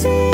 see